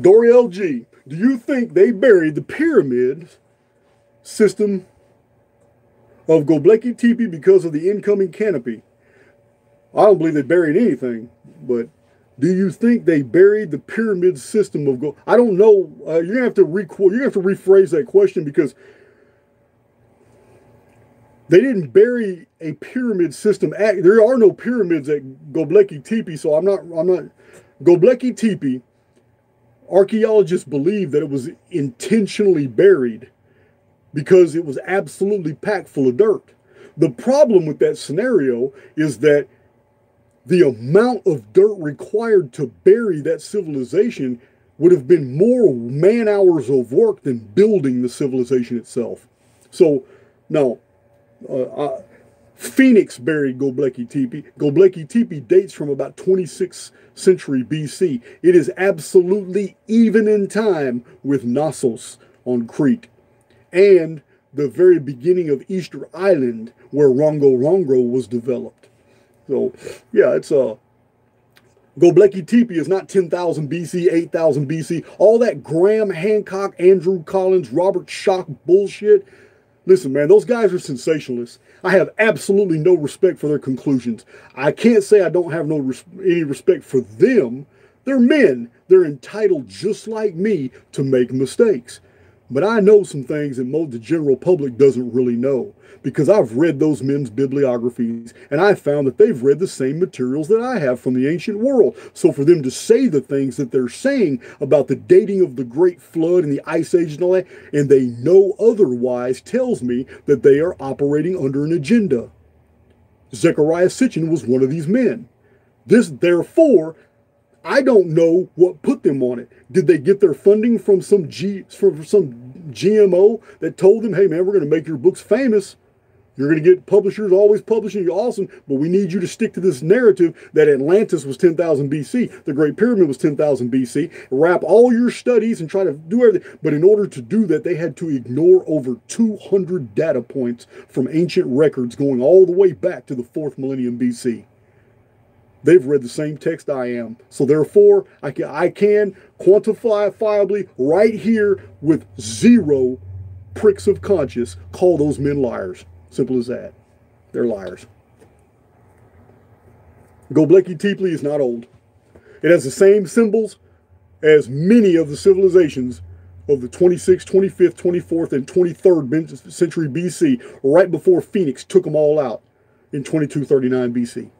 Doriel G, do you think they buried the pyramid system of Göbekli Tepe because of the incoming canopy? I don't believe they buried anything, but do you think they buried the pyramid system of Go? I don't know. Uh, you're gonna have to requote. You're gonna have to rephrase that question because they didn't bury a pyramid system. At, there are no pyramids at Göbekli Tepe, so I'm not. I'm not. Göbekli Tepe. Archaeologists believe that it was intentionally buried because it was absolutely packed full of dirt. The problem with that scenario is that the amount of dirt required to bury that civilization would have been more man hours of work than building the civilization itself. So, now, uh, Phoenix buried Göbekli Tepe. Göbekli Tepe dates from about 26th century BC. It is absolutely even in time with Knossos on Crete and the very beginning of Easter Island where Rongo Rongo was developed. So, yeah, it's a. Uh, Göbekli Tepe is not 10,000 BC, 8,000 BC. All that Graham Hancock, Andrew Collins, Robert Schoch bullshit. Listen, man, those guys are sensationalists. I have absolutely no respect for their conclusions. I can't say I don't have no res- any respect for them. They're men. They're entitled, just like me, to make mistakes. But I know some things that most the general public doesn't really know because I've read those men's bibliographies and I found that they've read the same materials that I have from the ancient world. So for them to say the things that they're saying about the dating of the Great Flood and the Ice Age and all that, and they know otherwise, tells me that they are operating under an agenda. Zechariah Sitchin was one of these men. This, therefore, I don't know what put them on it. Did they get their funding from some G from some GMO that told them, "Hey man, we're going to make your books famous. You're going to get publishers always publishing you awesome, but we need you to stick to this narrative that Atlantis was 10,000 BC, the Great Pyramid was 10,000 BC. Wrap all your studies and try to do everything. But in order to do that, they had to ignore over 200 data points from ancient records going all the way back to the fourth millennium BC. They've read the same text I am. So therefore, I can, I can quantifiably right here with zero pricks of conscience call those men liars. Simple as that. They're liars. Göbekli Tepe is not old. It has the same symbols as many of the civilizations of the 26th, 25th, 24th, and 23rd century BC, right before Phoenix took them all out in 2239 BC.